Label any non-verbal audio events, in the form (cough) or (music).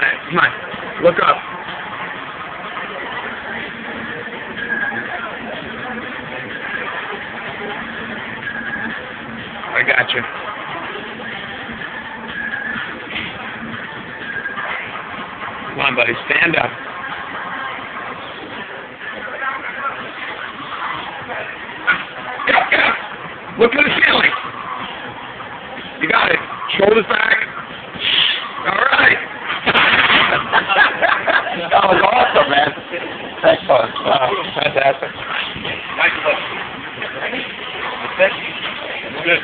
Come on. Look up. I got you. Come on, buddy. Stand up. (coughs) Look at the ceiling. You got it. Shoulders back. That was awesome, man. Thanks, bud. Wow, oh, fantastic. Nice look. That's it? Good.